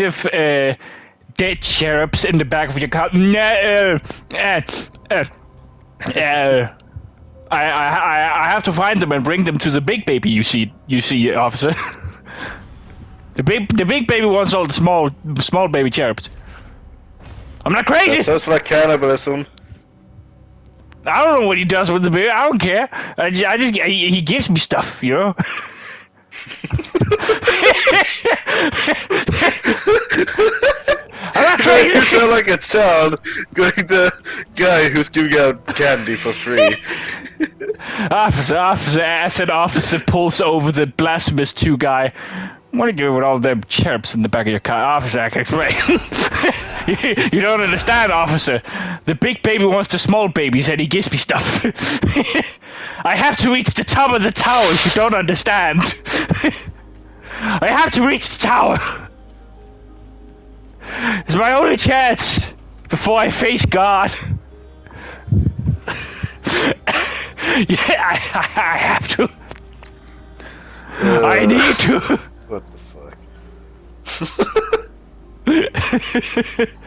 of uh, dead cherubs in the back of your car. No, uh, uh, uh, I, I, I have to find them and bring them to the big baby. You see, you see, officer. the big, the big baby wants all the small, small baby cherubs. I'm not crazy. That sounds like cannibalism. I don't know what he does with the baby. I don't care. I just, I just he, he gives me stuff, you know. I'm not you sound like a child going to uh, guy who's giving out candy for free. Officer, officer, said officer pulls over the blasphemous two guy. What are you doing with all them cherubs in the back of your car? Officer, I can explain. you, you don't understand, officer. The big baby wants the small babies and he gives me stuff. I have to reach the top of the tower if you don't understand. I have to reach the tower. It's my only chance before I face God. yeah, I, I, I have to. I Uh, need to. What the fuck?